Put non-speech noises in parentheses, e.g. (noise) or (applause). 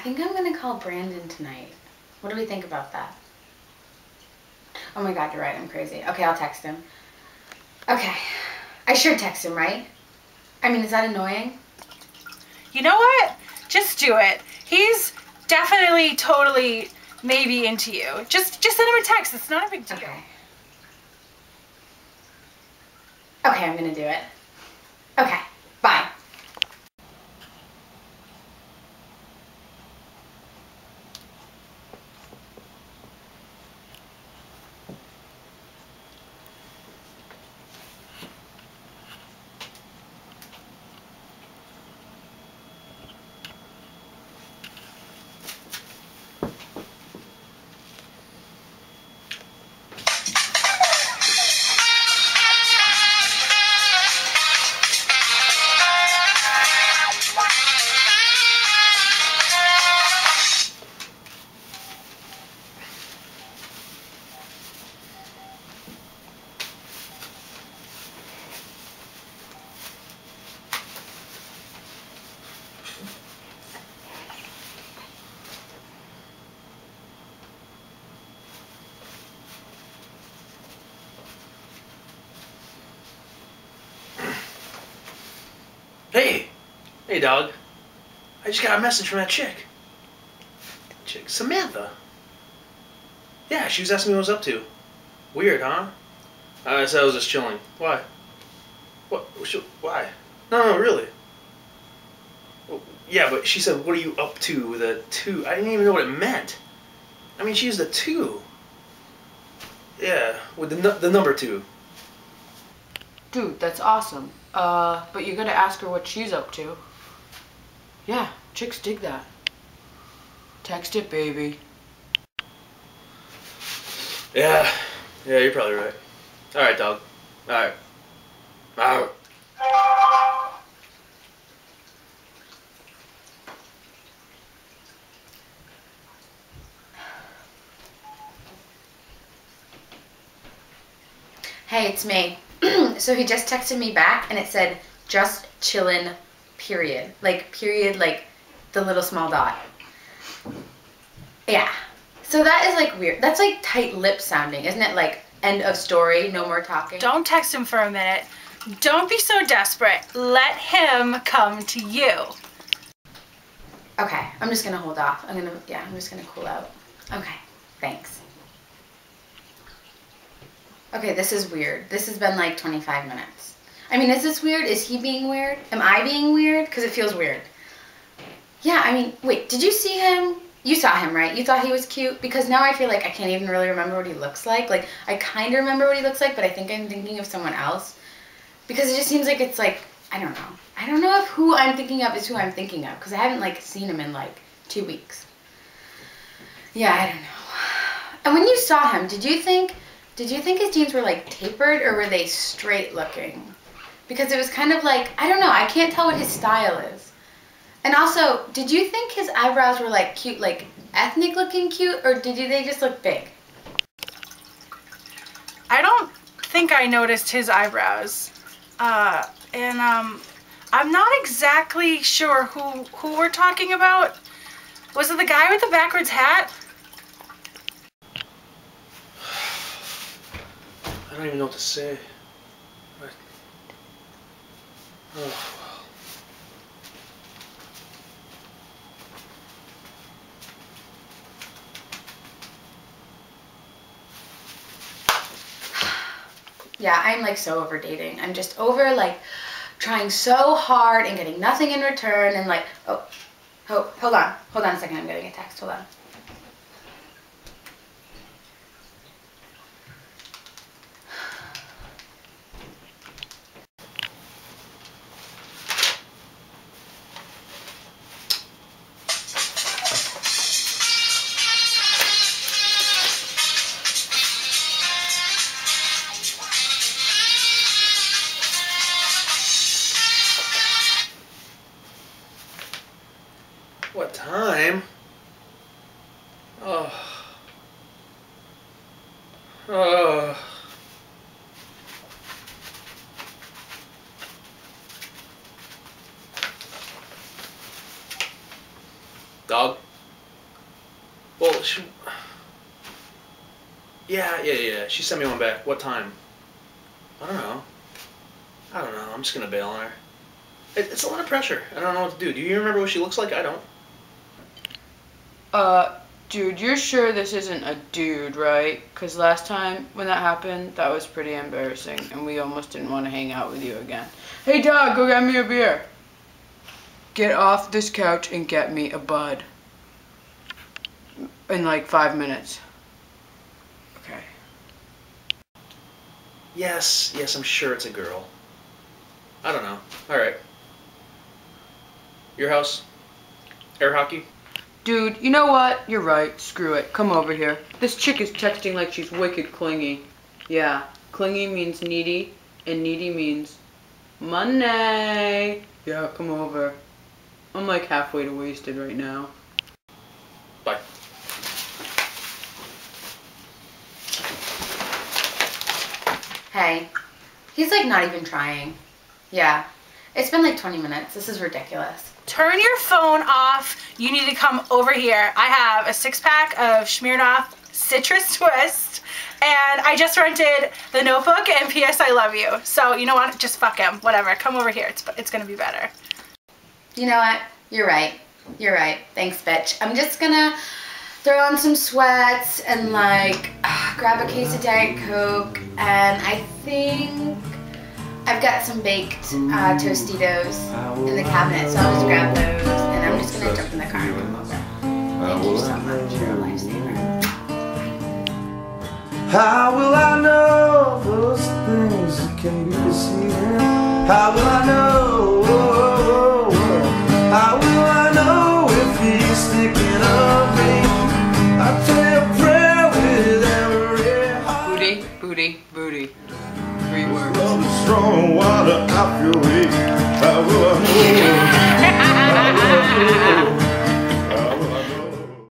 think I'm gonna call Brandon tonight. What do we think about that? Oh my god, you're right, I'm crazy. Okay, I'll text him. Okay. I should text him, right? I mean, is that annoying? You know what? Just do it. He's definitely, totally, maybe into you. Just, just send him a text. It's not a big deal. Okay. Okay, I'm gonna do it. Okay, bye. Hey, dog. I just got a message from that chick. Chick, Samantha. Yeah, she was asking me what I was up to. Weird, huh? I said I was just chilling. Why? What? Why? No, no, really. Yeah, but she said, "What are you up to with a two? I didn't even know what it meant. I mean, she used a two. Yeah, with the the number two. Dude, that's awesome. Uh, but you gotta ask her what she's up to. Yeah, chicks dig that. Text it, baby. Yeah, yeah, you're probably right. All right, dog. All right. All right. Hey, it's me. (clears throat) so he just texted me back and it said, just chillin', period. Like, period, like the little small dot. Yeah. So that is like weird. That's like tight lip sounding, isn't it? Like, end of story, no more talking. Don't text him for a minute. Don't be so desperate. Let him come to you. Okay, I'm just gonna hold off. I'm gonna, yeah, I'm just gonna cool out. Okay, thanks. Okay, this is weird. This has been like 25 minutes. I mean, is this weird? Is he being weird? Am I being weird? Because it feels weird. Yeah, I mean, wait, did you see him? You saw him, right? You thought he was cute? Because now I feel like I can't even really remember what he looks like. Like, I kind of remember what he looks like, but I think I'm thinking of someone else. Because it just seems like it's like, I don't know. I don't know if who I'm thinking of is who I'm thinking of. Because I haven't, like, seen him in, like, two weeks. Yeah, I don't know. And when you saw him, did you think, did you think his jeans were, like, tapered or were they straight looking? Because it was kind of like, I don't know, I can't tell what his style is. And also, did you think his eyebrows were like cute, like ethnic looking cute, or did you, they just look big? I don't think I noticed his eyebrows. Uh, and um, I'm not exactly sure who who we're talking about. Was it the guy with the backwards hat? I don't even know what to say. I- (sighs) Yeah, I'm like so over dating. I'm just over like trying so hard and getting nothing in return and like, oh, oh hold on, hold on a second, I'm getting a text, hold on. What time? Oh. Oh. Dog. Well, she... Yeah, yeah, yeah. She sent me one back. What time? I don't know. I don't know. I'm just going to bail on her. It's a lot of pressure. I don't know what to do. Do you remember what she looks like? I don't. Uh, dude, you're sure this isn't a dude, right? Because last time when that happened, that was pretty embarrassing, and we almost didn't want to hang out with you again. Hey, dog, go get me a beer. Get off this couch and get me a bud. In like five minutes. Okay. Yes, yes, I'm sure it's a girl. I don't know. All right. Your house? Air hockey? Dude, you know what? You're right. Screw it. Come over here. This chick is texting like she's wicked clingy. Yeah, clingy means needy, and needy means money. Yeah, come over. I'm like halfway to wasted right now. Bye. Hey, he's like not even trying. Yeah, it's been like 20 minutes. This is ridiculous. Turn your phone off. You need to come over here. I have a six pack of Smirnoff Citrus (laughs) Twist, and I just rented the notebook and P.S. I love you. So, you know what? Just fuck him. Whatever. Come over here. It's, it's gonna be better. You know what? You're right. You're right. Thanks, bitch. I'm just gonna throw on some sweats and like (sighs) grab a case of Diet Coke, and I think I've got some baked uh, Tostitos in the cabinet, so I'll just grab those, and I'm just gonna jump in the car and come over. Thank you so much. You're a lifesaver. How will I know those things can be deceiving? How will I know? How will I know if he's thinking of me? I pray a prayer with every heart. Booty, booty, booty. Water, I feel weak.